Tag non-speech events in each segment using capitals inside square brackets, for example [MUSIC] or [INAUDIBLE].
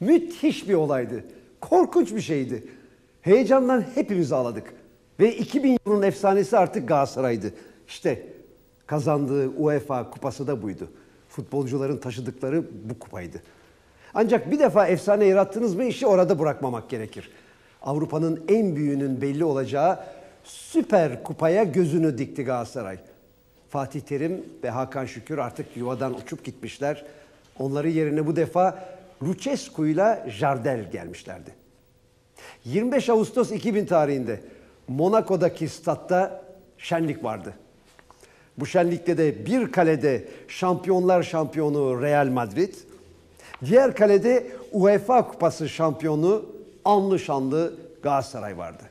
Müthiş bir olaydı. Korkunç bir şeydi. Heyecandan hepimiz ağladık. Ve 2000 yılın efsanesi artık Galatasaray'dı. İşte kazandığı UEFA kupası da buydu. Futbolcuların taşıdıkları bu kupaydı. Ancak bir defa efsane yarattınız mı işi orada bırakmamak gerekir. Avrupa'nın en büyüğünün belli olacağı süper kupaya gözünü dikti Galatasaray. Fatih Terim ve Hakan Şükür artık yuvadan uçup gitmişler. Onları yerine bu defa Lucescu ile Jardel gelmişlerdi. 25 Ağustos 2000 tarihinde Monaco'daki statta şenlik vardı. Bu şenlikte de bir kalede şampiyonlar şampiyonu Real Madrid, diğer kalede UEFA Kupası şampiyonu anlı şanlı Galatasaray vardı.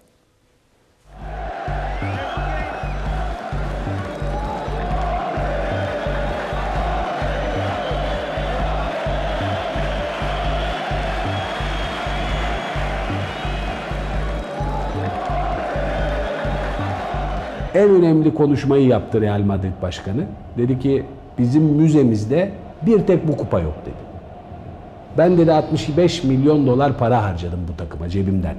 En önemli konuşmayı yaptı Real Madrid Başkanı. Dedi ki bizim müzemizde bir tek bu kupa yok dedi. Ben dedi 65 milyon dolar para harcadım bu takıma cebimden.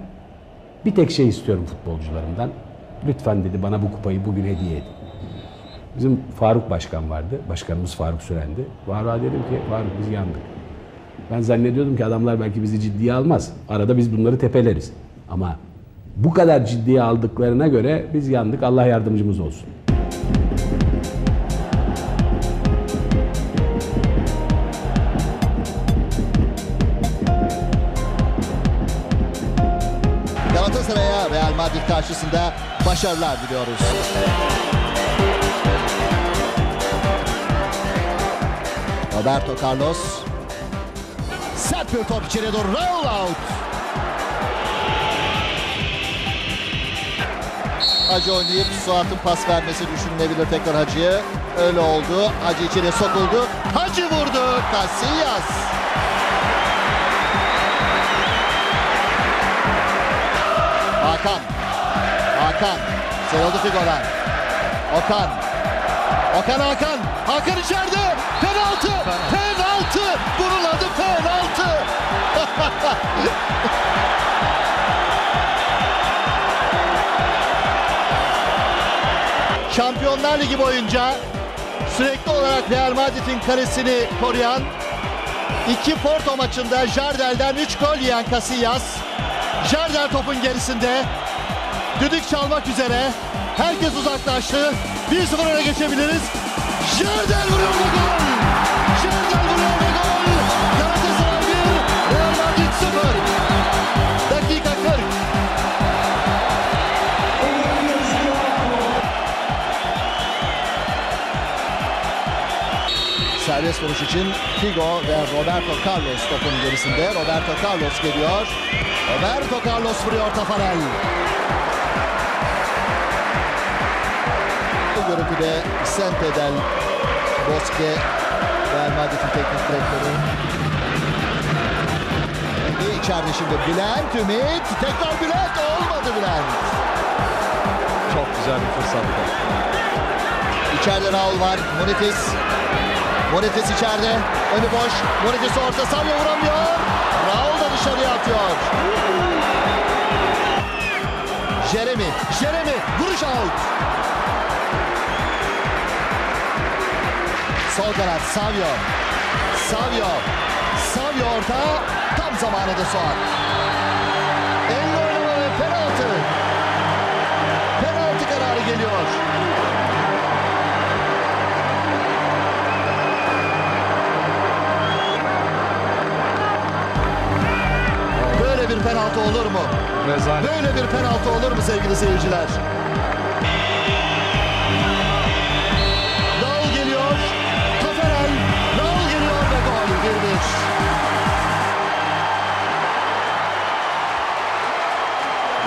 Bir tek şey istiyorum futbolcularımdan. Lütfen dedi bana bu kupayı bugün hediye edin. Bizim Faruk Başkan vardı. Başkanımız Faruk Sürendi. Faruk'a dedim ki Faruk biz yandık. Ben zannediyordum ki adamlar belki bizi ciddiye almaz. Arada biz bunları tepeleriz. Ama bu kadar ciddiye aldıklarına göre biz yandık. Allah yardımcımız olsun. Galatasaray'a Real Madrid karşısında başarılar diliyoruz. Roberto Carlos sert bir top içeri doğru roll out. Hacı oynayıp Suat'ın pas vermesi düşünülebilir tekrar Hacı'ya. Öyle oldu. Hacı içeri sokuldu. Hacı vurdu. Casillas. Hakan. Hakan. Sarıldı Figo'dan. Okan. Okan Hakan. Hakan içeride. Penaltı. Penaltı. Bunun adı penaltı. [LAUGHS] Şampiyonlar Ligi boyunca sürekli olarak Real Madrid'in karesini koruyan iki Porto maçında Jardel'den 3 gol yiyen Casillas Jardel topun gerisinde düdük çalmak üzere herkes uzaklaştı. 1-0 öne geçebiliriz. Jardel vuruyor gol Serbest vuruş için Figo ve Roberto Carlos topun gerisinde. Roberto Carlos geliyor. Roberto Carlos vuruyor Tafarel. Bu görüntüde Vicente del Bosque Real Madrid'in teknik direktörü. Şimdi içeride şimdi Bülent Ümit. Tekrar Bülent olmadı Bülent. Çok güzel bir fırsattı. İçeride Raul var. Munitis. Munitis içeride. Önü boş. Munitis orta Savio vuramıyor. Raul da dışarıya atıyor. Jeremy. Jeremy. Vuruş out. Sol kanat Savio. Savio. Savio orta. Tam zamanında Suat. Elle oynama penaltı. Penaltı kararı geliyor. Olur mu? Rezalet. Böyle bir penaltı olur mu sevgili seyirciler? Raul geliyor. Taferel. Raul geliyor ve gol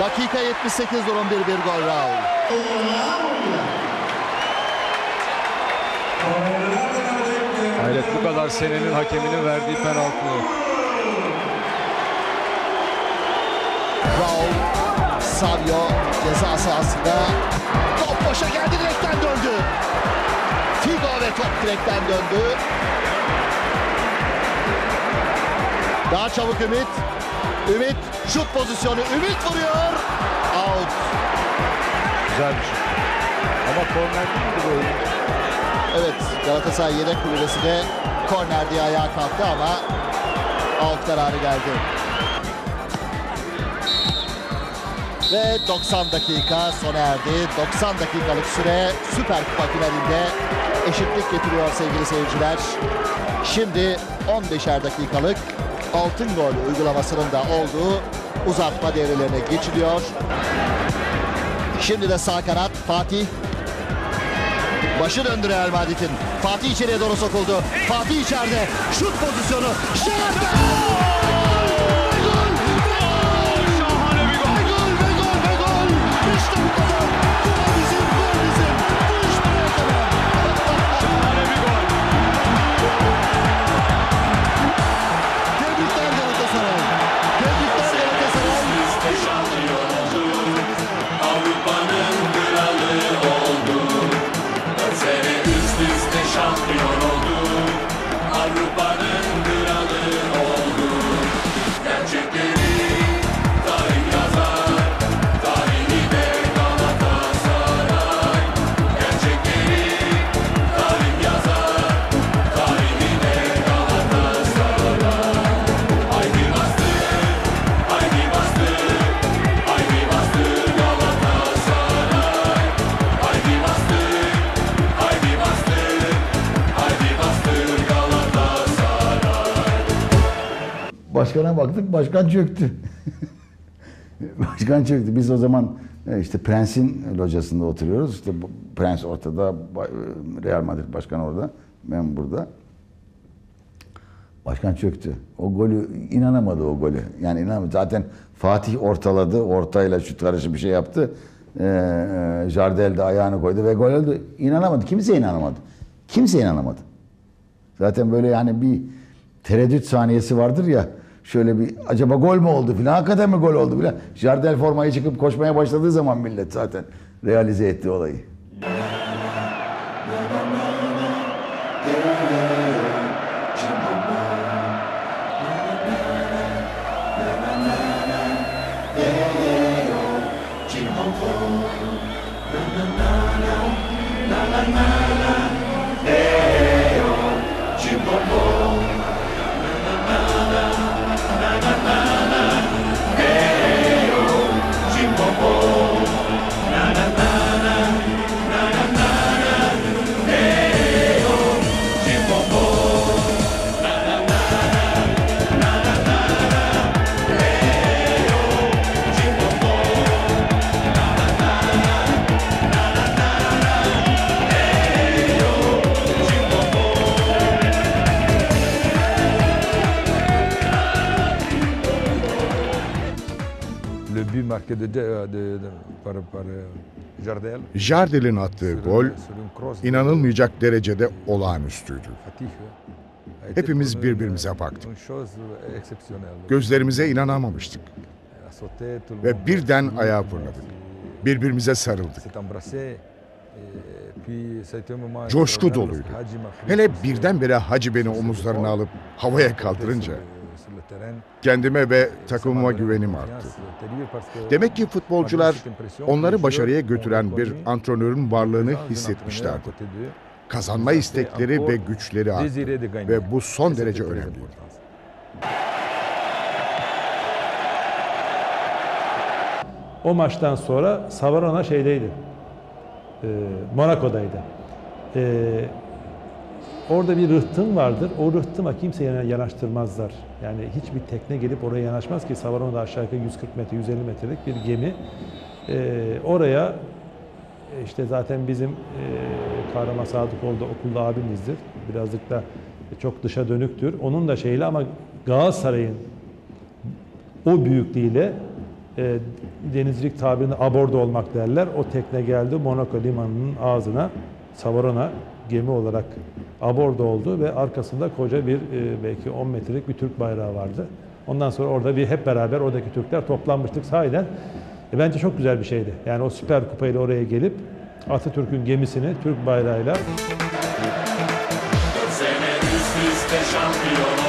1-1. Dakika 78 durum 1-1 gol Raul. Hayret bu kadar senenin hakeminin verdiği penaltı Raul, Savio ceza sahasında top boşa geldi direkten döndü. Figo ve top direkten döndü. Daha çabuk Ümit. Ümit şut pozisyonu. Ümit vuruyor. Out. Güzel bir şey. Ama korner değil mi bu oyun? Evet Galatasaray yedek kulübesine korner diye ayağa kalktı ama out kararı geldi. Ve 90 dakika sona erdi. 90 dakikalık süre Süper Kupa finalinde eşitlik getiriyor sevgili seyirciler. Şimdi 15'er dakikalık altın gol uygulamasının da olduğu uzatma devrelerine geçiliyor. Şimdi de sağ kanat Fatih Başı döndü Real Madrid'in. Fatih içeriye doğru sokuldu. Fatih içeride. Şut pozisyonu. Şut! Başkana baktık, başkan çöktü. [LAUGHS] başkan çöktü. Biz o zaman e, işte Prens'in locasında oturuyoruz. İşte Prens ortada, e, Real Madrid başkanı orada, ben burada. Başkan çöktü. O golü inanamadı o golü. Yani inanamadı. Zaten Fatih ortaladı. Ortayla şut karışı bir şey yaptı. Ee, Jardel de ayağını koydu ve gol oldu. İnanamadı. Kimse inanamadı. Kimse inanamadı. Zaten böyle yani bir tereddüt saniyesi vardır ya. Şöyle bir acaba gol mü oldu filan. Hakikaten mi gol oldu filan. Jardel formayı çıkıp koşmaya başladığı zaman millet zaten realize etti olayı. Marqué de, de, de- de- par, par euh, Jardel. Jardel'in attığı gol inanılmayacak derecede olağanüstüydü. Hepimiz birbirimize baktık. Gözlerimize inanamamıştık ve birden ayağa fırladık. Birbirimize sarıldık. Coşku doluydu. Hele birdenbire Hacı beni omuzlarına alıp havaya kaldırınca. Kendime ve takımıma güvenim arttı. Demek ki futbolcular onları başarıya götüren bir antrenörün varlığını hissetmişlerdi. Kazanma istekleri ve güçleri arttı. Ve bu son derece önemliydi. O maçtan sonra Savarona şeydeydi. E, Monaco'daydı. E, orada bir rıhtım vardır. O rıhtıma kimse yana- yanaştırmazlar. Yani hiçbir tekne gelip oraya yanaşmaz ki Savarona da aşağı yukarı 140 metre, 150 metrelik bir gemi. E, oraya e, işte zaten bizim e, Kahraman Sadıkoğlu da okulda abimizdir. Birazcık da çok dışa dönüktür. Onun da şeyle ama Galatasaray'ın o büyüklüğüyle e, denizcilik tabirinde aborda olmak derler. O tekne geldi Monaco limanının ağzına, Savarona gemi olarak aborda oldu ve arkasında koca bir e, belki 10 metrelik bir Türk bayrağı vardı. Ondan sonra orada bir hep beraber oradaki Türkler toplanmıştık sahiden. E, bence çok güzel bir şeydi. Yani o Süper Kupa ile oraya gelip Atatürk'ün gemisini Türk bayrağıyla sene üst üste şampiyon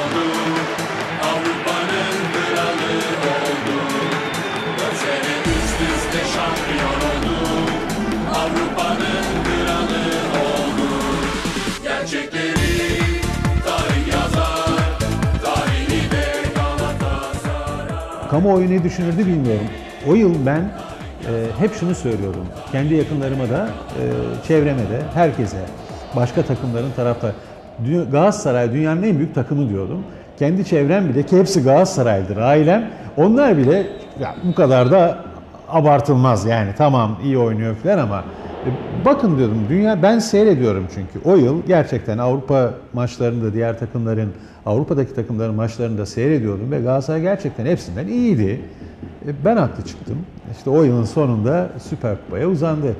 kamuoyu ne düşünürdü bilmiyorum. O yıl ben e, hep şunu söylüyorum. Kendi yakınlarıma da, e, çevreme de, herkese, başka takımların taraftar. Dü- Galatasaray dünyanın en büyük takımı diyordum. Kendi çevrem bile ki hepsi Galatasaraylıdır ailem. Onlar bile ya bu kadar da abartılmaz yani tamam iyi oynuyor falan ama bakın diyordum dünya ben seyrediyorum çünkü o yıl gerçekten Avrupa maçlarında diğer takımların Avrupa'daki takımların maçlarını da seyrediyordum ve Galatasaray gerçekten hepsinden iyiydi. E, Ben haklı çıktım. İşte o yılın sonunda Süper Kupa'ya uzandı.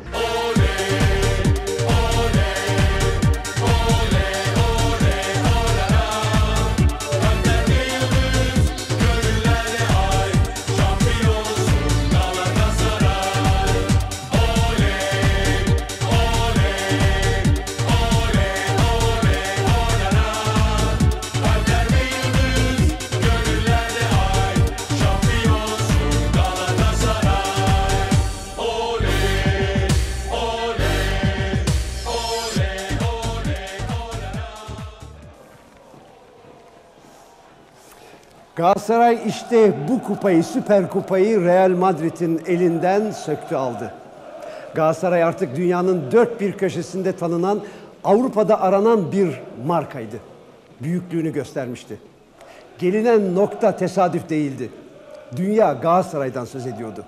Galatasaray işte bu kupayı, Süper Kupayı Real Madrid'in elinden söktü aldı. Galatasaray artık dünyanın dört bir köşesinde tanınan, Avrupa'da aranan bir markaydı. Büyüklüğünü göstermişti. Gelinen nokta tesadüf değildi. Dünya Galatasaray'dan söz ediyordu.